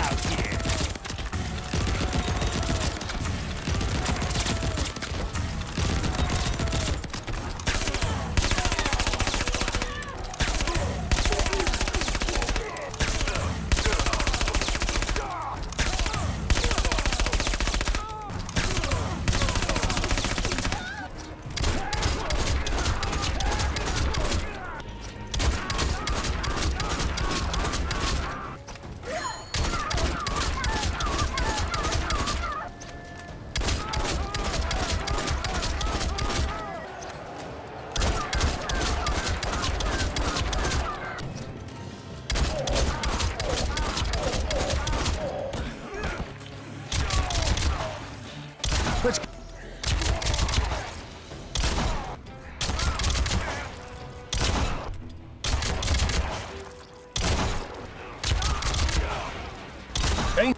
out here. Let's Hey.